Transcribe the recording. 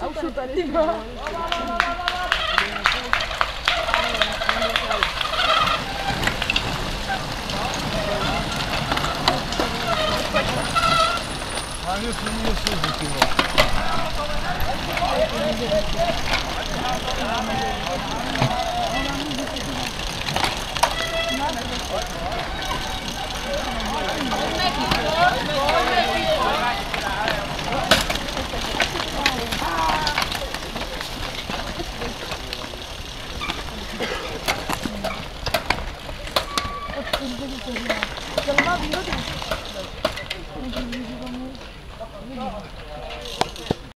Au chutar esse gol. Olha isso, não sujo aqui, ó. चलना